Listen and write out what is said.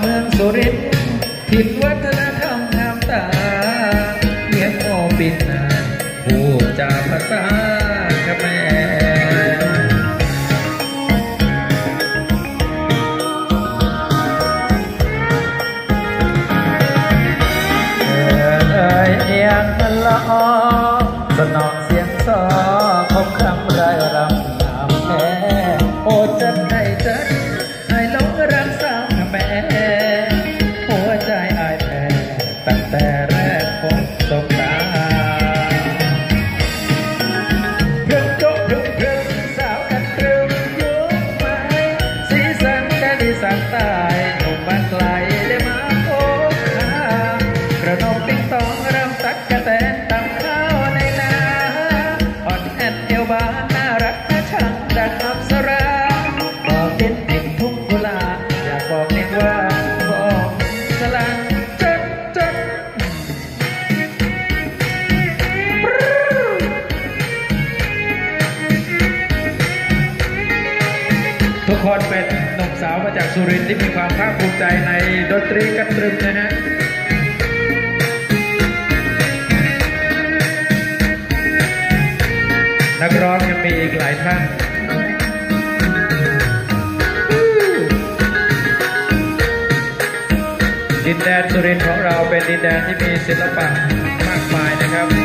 เมืองสุรินทร์ถิ่นวัฒนธรรมงามตาเมียโอปินนาผู้จาภาษาขแมรเอ่ยเอียงมันละออสนองเสียงซอคงคำไรรำนามแพ้โอ้จัดให้ แต่แรกพบสบตาพรึงโจ๊กพรึงพรึงสาวกันตรึมยุกไม้สีสันแค่ดีสันตายหนุ่มบ้านไกลได้มาพบหากระนมติ๊งตองรำตักกะแตนตำข้าวในนาอ่อนแอนเอวบานน่ารักน่าชังดังอับสราบอกเด่นถิ่นทุ่งกุลาอยากบอกเพียงว่าบอกสลัน ทุกคนเป็นหนุ่มสาวมาจากสุรินทร์ที่มีความภาคภูมิใจในดนตรีกันตรึมนะฮะนักร้องยังมีอีกหลายท่านดินแดนสุรินทร์ของเราเป็นดินแดนที่มีศิลปะมากมายนะครับ